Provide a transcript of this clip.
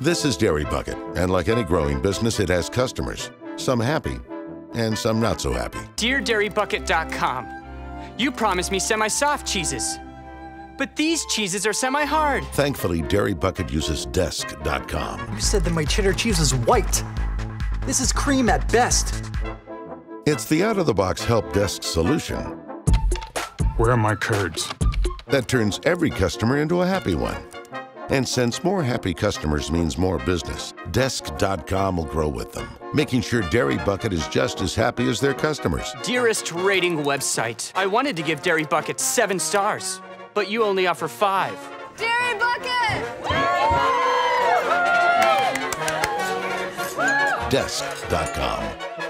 This is Dairy Bucket, and like any growing business, it has customers, some happy and some not so happy. DearDairyBucket.com. You promised me semi-soft cheeses, but these cheeses are semi-hard. Thankfully, Dairy Bucket uses Desk.com. You said that my cheddar cheese is white. This is cream at best. It's the out-of-the-box help desk solution Where are my curds? that turns every customer into a happy one. And since more happy customers means more business, Desk.com will grow with them, making sure Dairy Bucket is just as happy as their customers. Dearest rating website. I wanted to give Dairy Bucket seven stars, but you only offer five. Dairy Bucket! Desk.com.